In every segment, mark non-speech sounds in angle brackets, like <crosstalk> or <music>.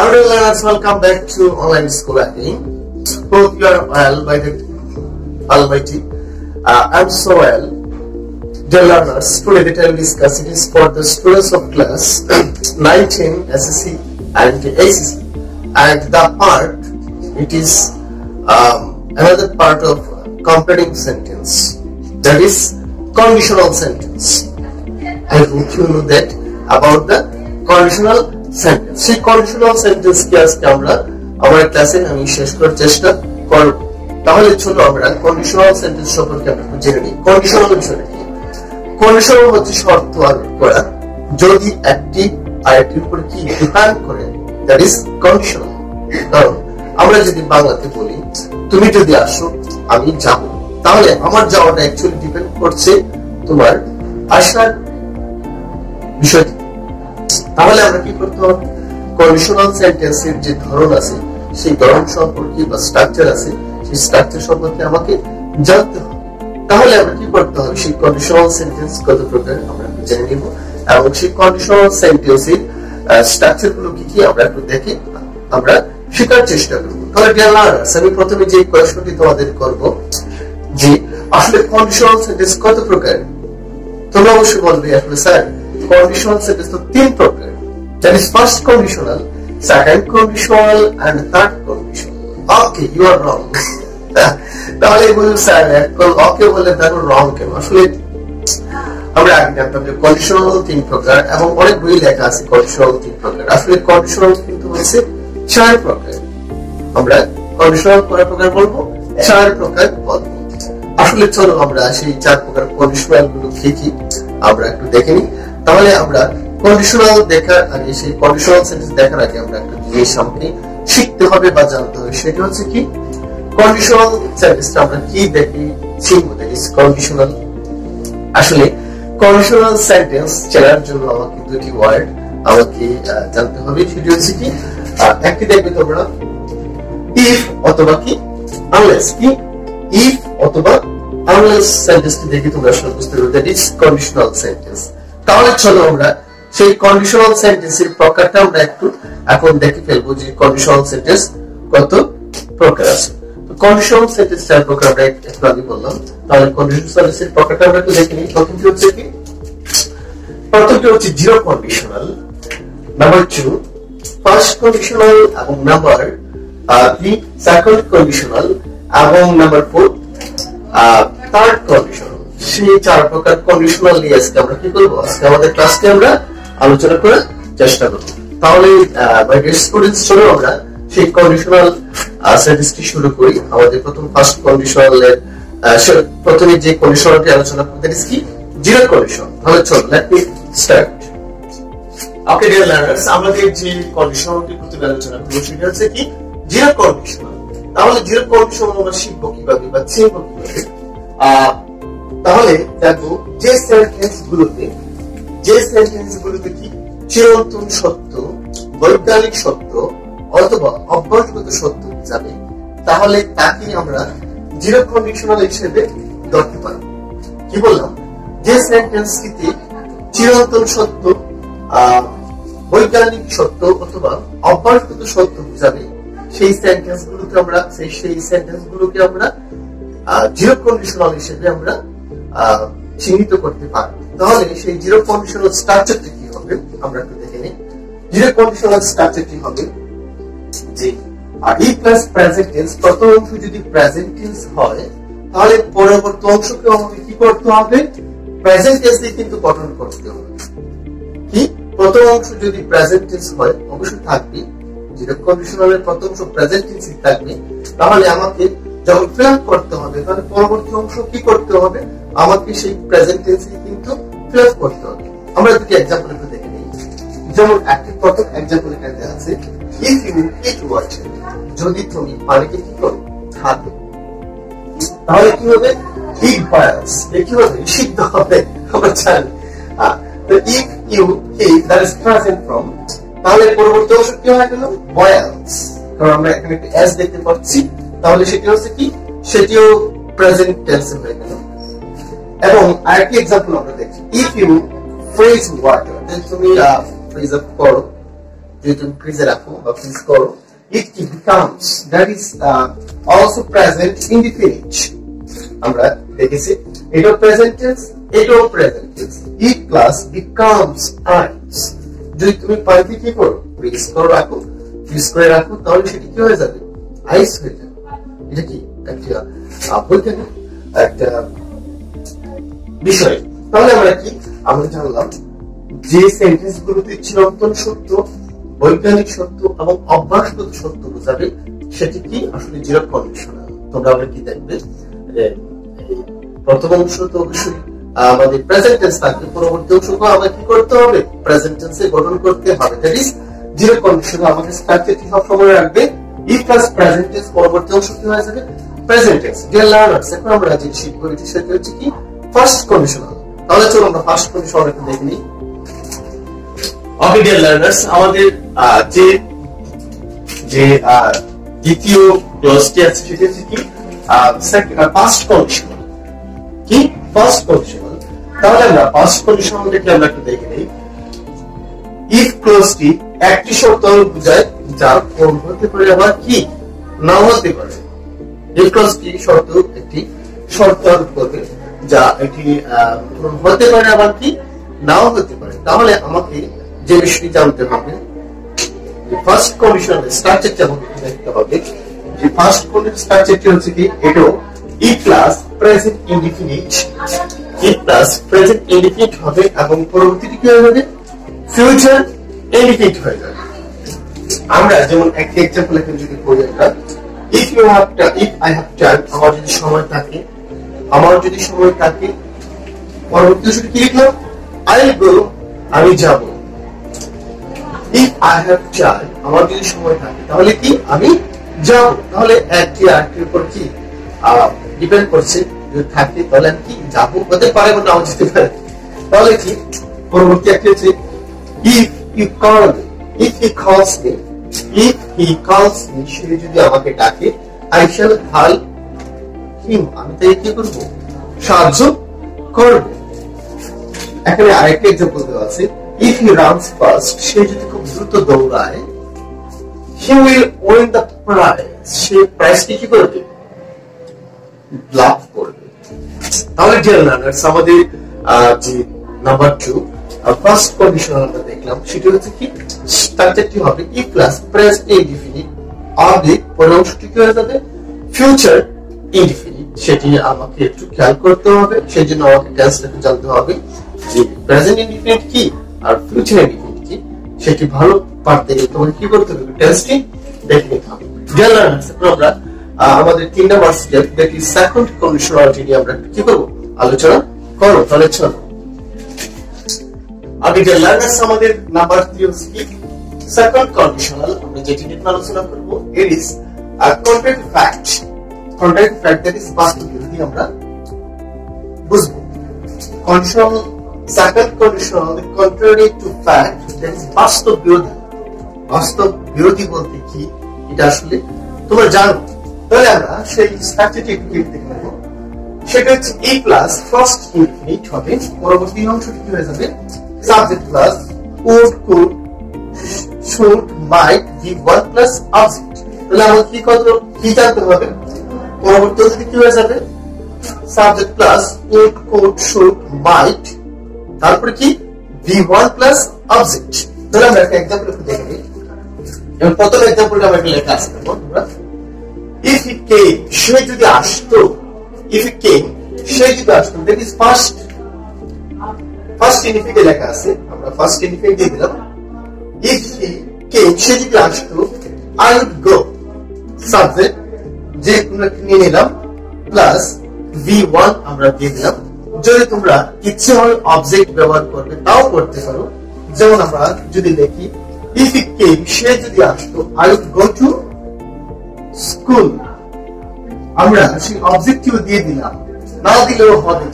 Hello dear learners, welcome back to online school again. Hope you are well by the Almighty. Uh, I'm so well. Dear learners, today the time discussing is for the students of class <clears throat> 19 SSC and ACC and the part it is um, another part of completing sentence that is conditional sentence. I hope you know that about the conditional সেই conditional সেন্টেন্সকে আজকে আমরা, আমার ক্লাসে আমি শেষ করার চেষ্টা করব। তাহলে চলো আমরা কন্ডিশনাল সেন্টেন্স সম্পর্কে আমরা জেনে নিই। কন্ডিশনাল বিষয়টা কি? কন্ডিশনাল হচ্ছে শর্ত আরোপ করা। যদি একটি আরেকটির উপর কি ডিপেন্ড করে দ্যাট ইজ কন্ডিশনাল কারণ আমরা যদি বাংলাতে বলি, তুমি যদি আসো, আমি যাব। তাহলে আমার যাওয়াটা অ্যাকচুয়ালি ডিপেন্ড করছে তোমার আসার বিষয়টি। তাহলে আমরা কি করতে হবে? কন্ডিশনাল সেন্টেন্সের যে ধরন আছে, সেই ধরন সম্পর্কে বা স্ট্রাকচার আছে, সেই স্ট্রাকচার সম্পর্কে আমাকে জানতে হবে। তাহলে আমরা কি করতে হবে? সেই কন্ডিশনাল সেন্টেন্স কত প্রকার আমরা জেনে নিব। এবং সেই কন্ডিশনাল সেন্টেন্সের স্ট্রাকচারগুলো কি কি আমরা একটু দেখে আমরা শেখার চেষ্টা করব। তাহলে ডিয়ার লার্নার্স আমি প্রথমে যে প্রশ্নটি তোমাদের করব, যে আসলে কন্ডিশনাল সেন্টেন্স কত প্রকার তোমরা অবশ্যই বলবে, আসলে স্যার conditional sentence তো তিন প্রকার। That is first conditional, second conditional, and third conditional. Okay, you are wrong. <laughs> তাহলে বলুন স্যার ওকে বলে তারপর রং কেন? আসলে, আমরা আগে জানতাম যে কন্ডিশনাল তিন প্রকার, এবং অনেক বই লেখা আছে কন্ডিশনাল তিন প্রকার। আসলে কন্ডিশনাল কিন্তু হচ্ছে চার প্রকার। আমরা কন্ডিশনাল কয় প্রকার বলব? চার প্রকার বলব। আসলে চলো আমরা সেই চার প্রকার কন্ডিশনালগুলো কি কি আমরা একটু দেখে নিই। তাহলে আমরা কন্ডিশনাল দেখার আগে, সেই কন্ডিশনাল সেন্টেন্স দেখার আগে আমরা একটা জিনিস আমাকে শিখতে হবে বা জানতে হবে। সেটা হচ্ছে কি কন্ডিশনাল সেন্টেন্সটা আমরা কি দেখি শিখব? দ্যাট কন্ডিশনাল আসলে কন্ডিশনাল সেন্টেন্স চেনার জন্য আমাকে দুটি ওয়ার্ড আমাকে জানতে হবে। সেটি হচ্ছে কি একটি দেখবে তোমরা ইফ অথবা কি আনলেস কি ইফ অথবা আনলেস সেন্টেন্সটি দেখে তোমরা আসলে বুঝতে পারবে। দ্যাট ইজ কন্ডিশনাল সেন্টেন্স তাহলে চলো আমরা সেই কন্ডিশনাল সেন্টেন্সের প্রকারটা আমরা একটু এখন দেখে ফেলব যে কন্ডিশনাল সেন্টেন্স কত প্রকার আছে। কন্ডিশনাল সেন্টেন্স চার প্রকার আমরা একটু আগে বললাম। তাহলে কন্ডিশনাল সেন্টেন্সের প্রকারটা আমরা একটু দেখে নিই। প্রথমটি হচ্ছে কি? প্রথমটি হচ্ছে zero conditional number two first conditional এবং নাম্বার থ্রি সেকেন্ড কন্ডিশনাল এবং নাম্বার ফোর থার্ড কন্ডিশনাল সেই চার প্রকার কন্ডিশনাল নিয়ে আজকে আমরা কি করব? আজকে আমাদের ক্লাসকে আমরা আলোচনা করার চেষ্টা করব। তাহলে স্টুডেন্টস চলো আমরা সেই কন্ডিশনাল শুরু করি। আমাদের প্রথম ফার্স্ট কন্ডিশনালের প্রথমে যে কন্ডিশনালটি আলোচনা করতে কি জিরো কন্ডিশন তাহলে চলো let me start okay dear learners আমাদের যে কন্ডিশনালটি প্রথমে আলোচনা করব, সেটা হচ্ছে কি জিরো কন্ডিশনাল তাহলে জিরো আমরা শিখব কীভাবে বা চিনবো কীভাবে? তাহলে দেখো, যে সেন্টেন্স গুলোতে, যে সেন্টেন্স গুলোতে কি চিরন্তন সত্য, বৈজ্ঞানিক সত্য, অথবা অভ্যাসগত সত্য যাবে, তাহলে তাকে আমরা জিরো কন্ডিশনাল হিসেবে ধরতে পারি কি বললাম? যে সেন্টেন্সটিতে চিরন্তন সত্য বৈজ্ঞানিক সত্য অথবা অভ্যাসগত সত্য বুঝাবে সেই সেন্টেন্স গুলোকে আমরা, সেই সেই সেন্টেন্স গুলোকে আমরা জিরো কন্ডিশনাল হিসেবে আমরা চিহ্নিত করতে পারব তাহলে সেই জিরো কন্ডিশনাল স্ট্রাকচারটি কি হবে? আমরা একটু দেখে নিই। জিরো কন্ডিশনাল স্ট্রাকচারটি হবে যে আর ই প্লাস প্রেজেন্ট টেন্স প্রথম অংশ যদি প্রেজেন্ট টেন্স হয়, তাহলে পরবর্তী অংশকে আমাকে কি করতে হবে? প্রেজেন্ট টেন্স দিয়ে কিন্তু গঠন করতে হবে। কি? প্রথম অংশ যদি প্রেজেন্ট টেন্স হয়, অবশ্যই থাকবে। জিরো কন্ডিশনালের প্রথম অংশ প্রেজেন্ট টেন্স থাকবে। তাহলে আমাকে যখন ফিল করতে হবে, তাহলে পরবর্তী অংশ কি করতে হবে? আমাকে সেই প্রেজেন্ট টেন্সে কিন্তু ফিল করতে হবে। আমরা দুটি এক্সাম্পল একটু দেখে নিই। যেমন একটি প্রথম এক্সাম্পল এখানে আছে ইফ ইউ ইট ওয়াটার যদি তুমি পানিকে কি করো, খাবে। তাহলে কি হবে? ইট বয়েলস কি হবে? সিদ্ধ হবে। আমরা জানি। তো if you he that is present form তাহলে পরবর্তী অংশ কি হয়ে গেল? বয়েলস কারণ আমরা এখানে একটি এস দেখতে পাচ্ছি। তাহলে সেটি হচ্ছে কি? সেটিও প্রেজেন্ট টেন্সে হয়ে গেল এবং আরেকটি এক্সাম্পল আমরা দেখি ইফ ইউ ফ্রিজ ওয়াটার তুমি ফ্রিজ আপ করো যদি তুমি ফ্রিজে রাখো বা ফ্রিজ করো it becomes that is uh, also present in the আমরা দেখেছি এটাও প্রেজেন্ট টেন্স এটাও present tense it plus becomes ice যদি তুমি পানিতে কি করো ফ্রিজ করে রাখো ফ্রিজ করে রাখো তাহলে সেটি কি হয়ে যাবে? আইস হয়ে যাবে। এটা কি? একটা বৈজ্ঞানিক একটা বিষয়। তাহলে আমরা কি? আমরা জানলাম যে সেন্টেন্স গুলোতে চিরন্তন সত্য, বৈজ্ঞানিক সত্য এবং অভ্যাসগত সত্য বোঝাবে, সেটি কি? আসলে জিরো কন্ডিশনাল তোমরা আমরা কি দেখবে? প্রথম অংশ তো অবশ্যই আমাদের প্রেজেন্ট টেন্স থাকবে, পরবর্তী অংশকে আমাদের কি করতে হবে? প্রেজেন্ট টেন্সে গঠন করতে হবে। দ্যাট ইজ জিরো কন্ডিশনাল আমাদের স্ট্রাকচারটি সব সময় রাখবে। প্লাস প্রেজেন্ট টেন্স পরবর্তী অংশ কি হয়ে যাবে? প্রেজেন্ট টেন্স লার্নার্স এখন আমরা যে হচ্ছে কি? ফার্স্ট কন্ডিশনাল তাহলে চলো আমরা ফার্স্ট কন্ডিশনাল একটু দেখে নিই। ওকে ডিয়ার লার্নার্স আমাদের যে যে দ্বিতীয় ক্লজটি আছে হচ্ছে কি? ফার্স্ট কন্ডিশনাল কি? ফার্স্ট কন্ডিশনাল তাহলে আমরা ফার্স্ট কন্ডিশনালটাকে আমরা একটু দেখে নিই। ইফ ক্লোজটি একটি শর্ত বোঝায় যার পূরণ হতে পারে আবার কি নাও হতে পারে শর্ত? একটি শর্ত করবে যা এটি হতে পারে আবার কি নাও হতে পারে তাহলে আমাকে যে বিষয়টি জানতে হবে ফার্স্ট কন্ডিশন দেখতে হবে। যে ফার্স্ট কন্ডিশন স্ট্রাকচারটি হচ্ছে কি ই প্লাস প্রেজেন্ট ইনডিফিনিট ই প্লাস প্রেজেন্ট হবে এবং পরবর্তীটি কি হয়ে যাবে? ফিউচার ইনডিফিনিট হয়ে যাবে। আমরা যেমন একটি এক্সাম্পল এখানে যদি পড়ি আমরা if you have if I have time আমার যদি সময় থাকে, আমার যদি সময় থাকে পরবর্তী শুধু কি লিখলাম আই গো আমি যাব। ইফ আই হ্যাভ টাইম আমার যদি সময় থাকে, তাহলে কি? আমি যাব। তাহলে একটি আরেকটির উপর কি? ডিপেন্ড করছে। যদি থাকে, তাহলে আমি কি যাব? হতে পারে বা নাও যেতে পারে। তাহলে কি? পরবর্তী একটি হচ্ছে if you call if he calls me if he calls me সে যদি আমাকে ডাকে আই শ্যাল হেল্প হিম আমি তাই কি করব? সাহায্য করব। এখানে আরেকটা এক্সাম্পল দেওয়া আছে। ইফ হি রানস ফাস্ট সে যদি খুব দ্রুত দৌড়ায় he will win the prize সে প্রাইজটি কি করবে? লাভ করবে। তাহলে ডিয়ার লার্নার্স আমাদের যে নাম্বার টু ফার্স্ট কন্ডিশন আমরা দেখলাম, সেটি হচ্ছে কি? স্ট্রাকচারটি হবে ই প্লাস ইনডিফিনিট অংশটি কি হয়ে যাবে? ফিউচার ইনডিফিনিট সেটি আমাকে একটু খেয়াল করতে হবে সেই জন্য আমাকে টেন্সটাকে জানতে হবে যে প্রেজেন্ট ইনডিফিনিট কি আর ফিউচার ইনডিফিনিট কি, সেটি ভালো পারতে গেলে তোমাকে কি করতে হবে? দেখে নিতে হবে। আমরা আমাদের তিন number step is second conditionality নিয়ে আমরা কি করব? আলোচনা করো তাহলে চলো। আগে যে লার্নার্স আমাদের নাম্বার থ্রি হচ্ছে কি? সেকেন্ড কন্ডিশনাল আমরা যেটি নিয়ে আলোচনা করব it is a content fact content fact that is বাস্তব যদি আমরা বুঝব। Conditional second conditional contrary to fact that is বাস্তব বিরোধী। বাস্তব বিরোধী বলতে কি? এটা আসলে তোমরা জানো। তাহলে আমরা সেই স্ট্রাকচারটি একটু দেখতে পাবো সেটা হচ্ছে এ প্লাস ফার্স্ট ইনফিনিট হবে, পরবর্তী অংশটি কি হয়ে যাবে? Subject plus would could should might V one plus object তাহলে আমাদের কি কত? কি জানতে হবে? পরবর্তী অংশটি কি হয়ে যাবে? Subject plus would could should might তারপরে কি? ভি ওয়ান প্লাস অবজেক্ট তাহলে আমরা একটা এক্সাম্পল একটু দেখে নিই। এবং প্রথম এক্সাম্পলটা আমরা একটা লেখা আছে বন্ধুরা ইফ হি কেম সে যদি আসতো ইফ হি কেম সে যদি আসতো দ্যাট ইজ ফার্স্ট ফার্স্ট ইনিফিটে লেখা আছে, আমরা ফার্স্ট ইনিফিট দিয়ে দিলাম ইফ হি কেম সে যদি আসতো আই উড গো সাবজেক্ট যে একটা নিয়ে নিলাম প্লাস ভি ওয়ান আমরা দিয়ে দিলাম। যদি তোমরা ইচ্ছে হয় অবজেক্ট ব্যবহার করবে, তাও করতে পারো। যেমন আমরা যদি দেখি ইফ হি কেম সে যদি আসতো I would go to school আমরা সেই অবজেক্টিভ দিয়ে দিলাম। না দিলেও হবে।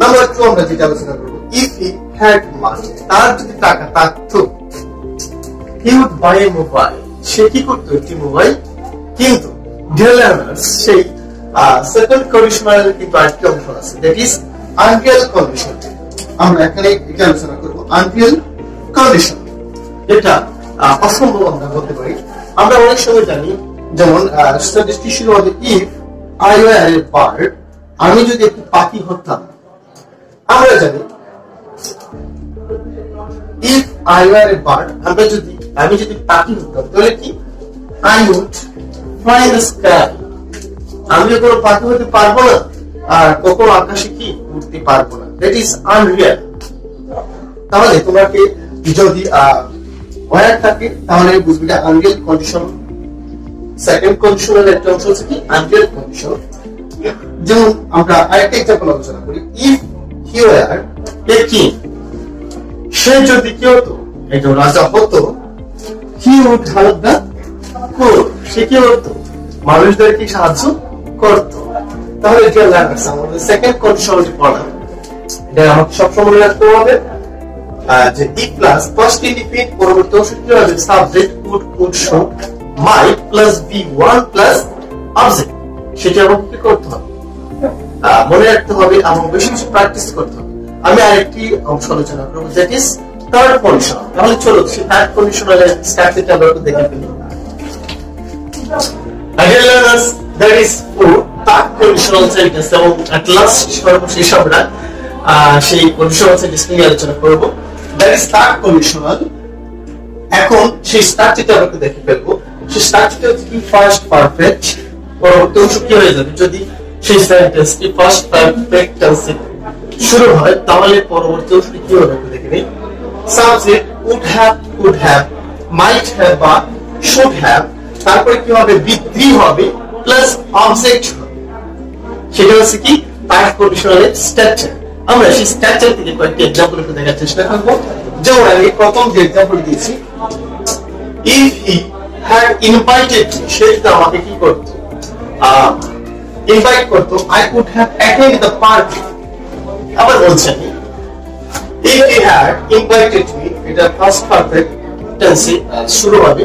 নাম্বার টু আমরা যেটা আলোচনা করব ইফ হি হ্যাড মানি তার যদি টাকা থাকতো হি উড বাই মোবাইল সে কি করতো একটি মোবাইল কিন্তু। সেই সেকেন্ড কিন্তু আরেকটি অংশ আছে দ্যাট ইজ আমরা এখানে এটা আলোচনা করব আনরিয়াল কন্ডিশন এটা অসম্ভব আমরা বলতে পারি। আমরা অনেক সময় জানি, যেমন স্ট্যাটিস্টিশিয়ান মধ্যে ইফ আই ওয়ার বার্ড আমি যদি একটি পাখি হতাম if I were a bird আমরা যদি, আমি যদি পাখি হতাম, তাহলে কি? I would fly the sky আমি কোনো পাখি হতে পারব না। আর আকাশে কি? উঠতে পারব না। দ্যাট ইজ আনরিয়াল তাহলে তোমাকে যদি ওয়ার থাকে, তাহলে বুঝবি এটা আনরিয়াল কন্ডিশন সেকেন্ড কন্ডিশনের একটা অংশ হচ্ছে কি? আনরিয়াল কন্ডিশন যেমন আমরা আরেকটা এক্সাম্পল মানুষদেরকে সাহায্য করতো। তাহলে এটা লাগাচ্ছে আমাদের সেকেন্ড পড়া। এটা আমাকে সবসময় মনে রাখতে হবে যে ই প্লাস ফার্স্ট পরবর্তী অংশ কি হবে subject could could show my plus V one plus object সেটা আমাকে করতে হবে। মনে রাখতে হবে এবং বেশি প্র্যাকটিস করতে হবে। আমি আরেকটি অংশ আলোচনা করব দ্যাট ইজ থার্ড কন্ডিশন তাহলে চলো, সেই থার্ড কন্ডিশনাল স্ট্রাকচারটা আমরা দেখে Learners, that is for third conditional sentence এবং at last সর্বশেষ আমরা সেই conditional sentence নিয়ে আলোচনা করব। That is third conditional এখন সেই স্ট্রাকচারটা আমরা দেখে ফেলব। সেই স্ট্রাকচারটা হচ্ছে কি? ফার্স্ট পারফেক্ট পরবর্তী অংশ কি হয়ে যাবে? যদি সেই সেন্টেন্সটি ফার্স্ট পারফেক্ট টেন্সে শুরু হয় তাহলে পরবর্তী অংশটি কি হবে? দেখে নিই। Subject would have could have might have বা শুড হ্যাভ তারপরে কি হবে? বৃদ্ধি হবে প্লাস অবজেক্ট সেটা হচ্ছে কি? পার্ট কন্ডিশনালের স্ট্রাকচার আমরা সেই স্ট্রাকচার থেকে কয়েকটি এক্সাম্পল একটু দেখার চেষ্টা করব। যেমন আমি প্রথম যে এক্সাম্পল দিয়েছি ইফ হি হ্যাড ইনভাইটেড সে যদি আমাকে কি করতো? ইনভাইট করতো। I could have attend the party আবার বলছেন if he had invited me এটা ফার্স্ট পারফেক্ট টেন্সে শুরু হবে।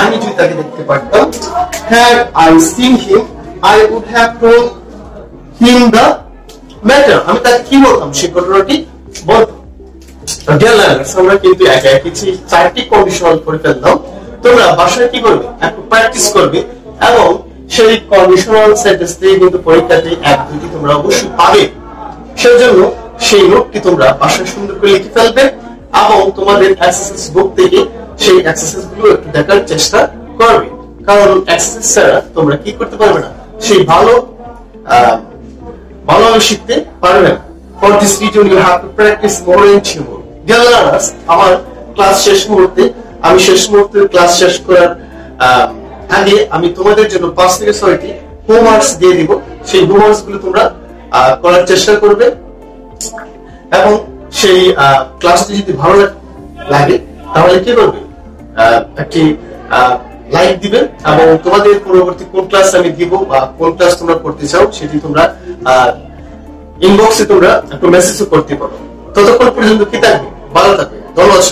আমি যদি তাকে দেখতে পারতাম had I seen him I would have told him the matter আমি তাকে কি বলতাম? সেই ঘটনাটি বলতাম। আমরা কিন্তু চারটি কন্ডিশনাল করে ফেললাম। তোমরা বাসায় কি করবে? একটু প্র্যাকটিস করবে এবং সেই কন্ডিশনাল সেন্টেন্স কিন্তু পরীক্ষাতে এক দুটি তোমরা অবশ্যই পাবে। সেজন্য সেই নোটটি তোমরা বাসায় সুন্দর করে লিখে ফেলবে এবং তোমাদের এক্সারসাইজ বুক থেকে সেই এক্সারসাইজগুলো একটু দেখার চেষ্টা করবে। কারণ এক্সারসাইজ ছাড়া তোমরা কি করতে পারবে না। সেই ভালো ভালোভাবে শিখতে পারবে না। For this video you have to practice more and more dear learners আমার ক্লাস শেষ মুহূর্তে। আমি শেষ মুহূর্তে ক্লাস শেষ করার আগে আমি তোমাদের জন্য পাঁচ থেকে ছয়টি হোমওয়ার্কস দিয়ে দিব। সেই হোমওয়ার্কসগুলো তোমরা করার চেষ্টা করবে। এবং সেই ক্লাসটি যদি ভালো লাগ- তাহলে কি করবে? একটি লাইক দিবে এবং তোমাদের পরবর্তী কোন ক্লাস আমি দিব বা কোন ক্লাস তোমরা করতে চাও সেটি তোমরা ইনবক্সে তোমরা একটু মেসেজও করতে পারো। ততক্ষণ পর্যন্ত কি থাকবে? ভালো থাকবে। ধন্যবাদ